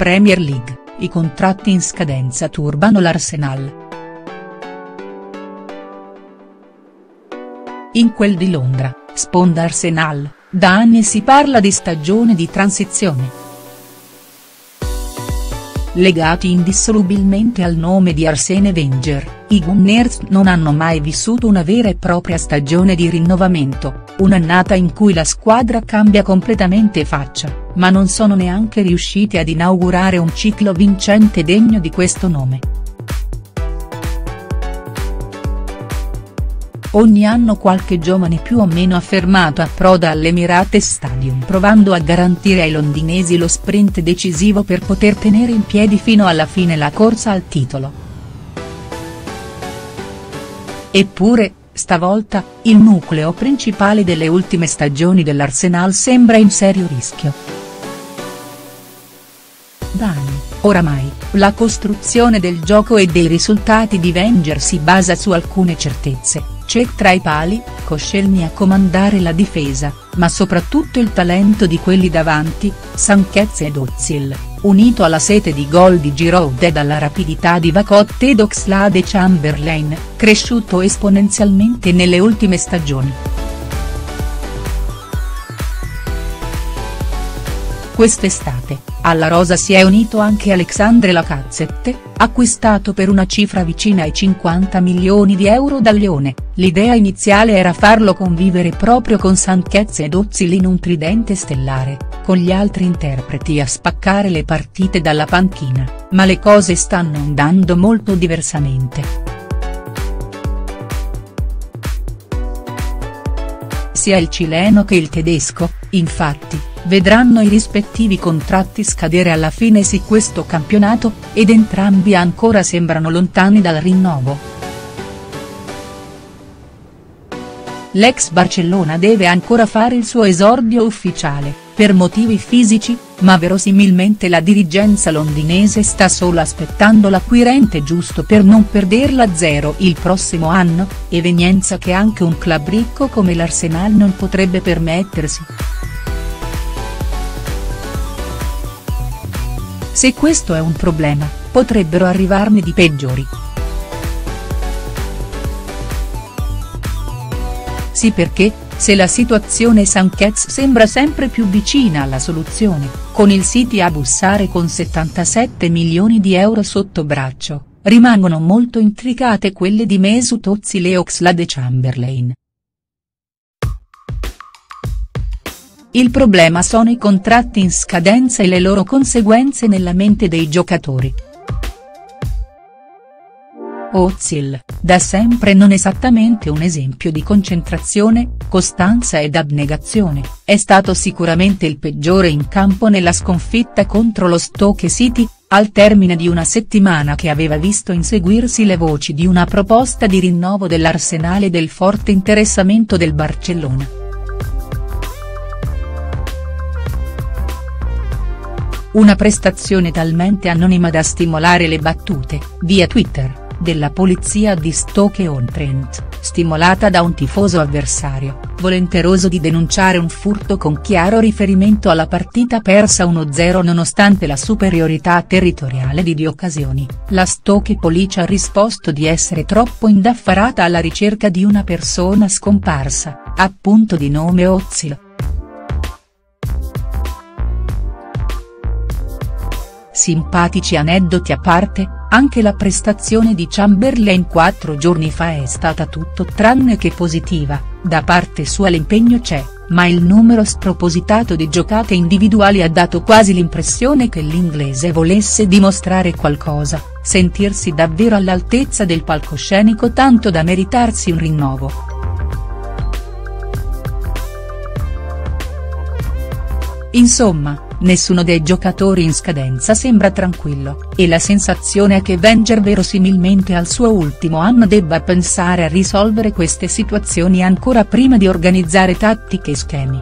Premier League, i contratti in scadenza turbano l'Arsenal. In quel di Londra, sponda Arsenal, da anni si parla di stagione di transizione. Legati indissolubilmente al nome di Arsene Wenger, i Gunners non hanno mai vissuto una vera e propria stagione di rinnovamento, un'annata in cui la squadra cambia completamente faccia, ma non sono neanche riusciti ad inaugurare un ciclo vincente degno di questo nome. Ogni anno qualche giovane più o meno affermato approda all'Emirates Stadium provando a garantire ai londinesi lo sprint decisivo per poter tenere in piedi fino alla fine la corsa al titolo. Eppure, stavolta, il nucleo principale delle ultime stagioni dell'Arsenal sembra in serio rischio. Da anni, oramai, la costruzione del gioco e dei risultati di Wenger si basa su alcune certezze. C'è tra i pali, Koscielny a comandare la difesa, ma soprattutto il talento di quelli davanti, Sanchez ed Ozil, unito alla sete di gol di Giroud e alla rapidità di Vacot ed Oxlade Chamberlain, cresciuto esponenzialmente nelle ultime stagioni. Quest'estate, alla rosa si è unito anche Alexandre Lacazette, acquistato per una cifra vicina ai 50 milioni di euro dal Lione, l'idea iniziale era farlo convivere proprio con Sanchez ed Ozil in un tridente stellare, con gli altri interpreti a spaccare le partite dalla panchina, ma le cose stanno andando molto diversamente. Sia il cileno che il tedesco, infatti, vedranno i rispettivi contratti scadere alla fine di questo campionato, ed entrambi ancora sembrano lontani dal rinnovo. L'ex Barcellona deve ancora fare il suo esordio ufficiale, per motivi fisici, ma verosimilmente la dirigenza londinese sta solo aspettando l'acquirente giusto per non perderla a zero il prossimo anno, evenienza che anche un club ricco come l'Arsenal non potrebbe permettersi. Se questo è un problema, potrebbero arrivarne di peggiori. Sì perché, se la situazione Sanchez sembra sempre più vicina alla soluzione, con il City a bussare con 77 milioni di euro sotto braccio, rimangono molto intricate quelle di Mesut Ozil e Oxlade Chamberlain. Il problema sono i contratti in scadenza e le loro conseguenze nella mente dei giocatori. Ozil, da sempre non esattamente un esempio di concentrazione, costanza ed abnegazione, è stato sicuramente il peggiore in campo nella sconfitta contro lo Stoke City, al termine di una settimana che aveva visto inseguirsi le voci di una proposta di rinnovo dell'Arsenale e del forte interessamento del Barcellona. Una prestazione talmente anonima da stimolare le battute, via Twitter, della polizia di Stoke-on-Trent, stimolata da un tifoso avversario, volenteroso di denunciare un furto con chiaro riferimento alla partita persa 1-0 nonostante la superiorità territoriale di occasioni, la Stoke Police ha risposto di essere troppo indaffarata alla ricerca di una persona scomparsa, appunto di nome Ozil. Simpatici aneddoti a parte, anche la prestazione di Chamberlain quattro giorni fa è stata tutto tranne che positiva, da parte sua l'impegno c'è, ma il numero spropositato di giocate individuali ha dato quasi l'impressione che l'inglese volesse dimostrare qualcosa, sentirsi davvero all'altezza del palcoscenico tanto da meritarsi un rinnovo. Insomma, nessuno dei giocatori in scadenza sembra tranquillo, e la sensazione è che Wenger verosimilmente al suo ultimo anno debba pensare a risolvere queste situazioni ancora prima di organizzare tattiche e schemi.